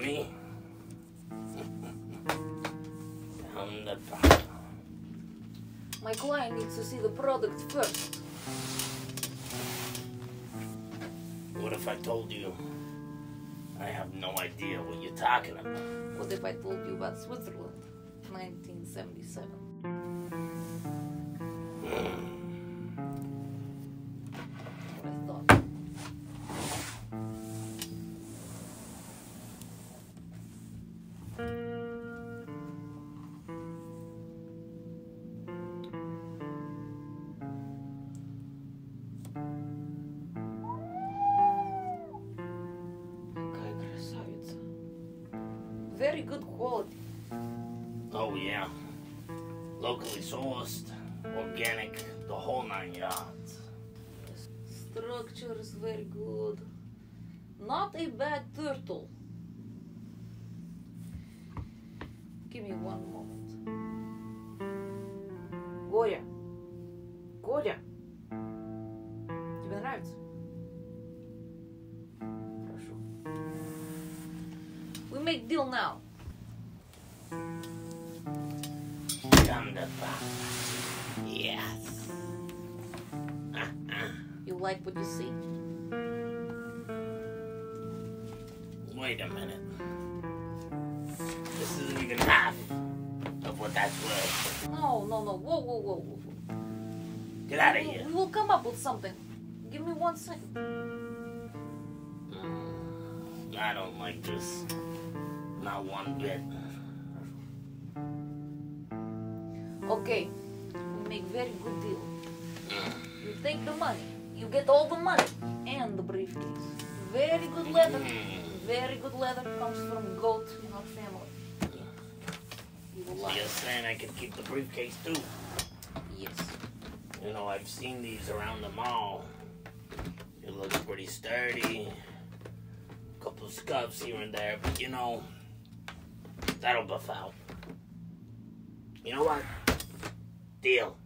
me. Down the. My client needs to see the product first. What if I told you I have no idea what you're talking about? What if I told you about Switzerland, 1977? Very good quality. Oh, yeah. Locally sourced, organic, the whole nine yards. Structure is very good. Not a bad turtle. Give me one moment. Горя. Горя. Тебе нравится? Make deal now. Down. Yes. You like what you see? Wait a minute. This isn't even half of what that's worth. No, no, no. Whoa, whoa, whoa, whoa. whoa. Get out of here. We will come up with something. Give me one second. Mm, I don't like this. Not one bit. Okay, we make very good deal. You take the money, you get all the money and the briefcase. Very good leather. Mm. Very good leather comes from goat in our family. You will like. You're saying I can keep the briefcase too? Yes. You know, I've seen these around the mall. It looks pretty sturdy. A Couple scuffs here and there, but you know, that'll buff out. You know what? Deal.